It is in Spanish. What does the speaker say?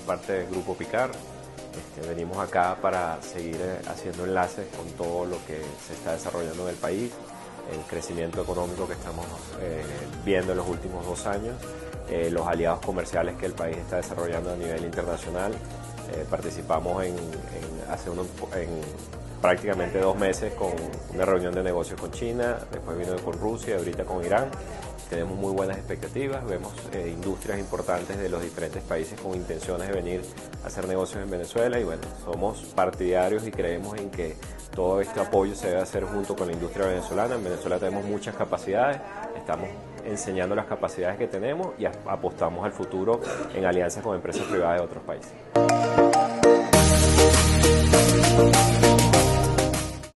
parte del Grupo Picar. Este, venimos acá para seguir eh, haciendo enlaces con todo lo que se está desarrollando en el país, el crecimiento económico que estamos eh, viendo en los últimos dos años, eh, los aliados comerciales que el país está desarrollando a nivel internacional. participamos en, hace en prácticamente dos meses con una reunión de negocios con China, después vino con Rusia, ahorita con Irán tenemos muy buenas expectativas, vemos eh, industrias importantes de los diferentes países con intenciones de venir a hacer negocios en Venezuela y bueno, somos partidarios y creemos en que todo este apoyo se debe hacer junto con la industria venezolana. En Venezuela tenemos muchas capacidades, estamos enseñando las capacidades que tenemos y apostamos al futuro en alianzas con empresas privadas de otros países.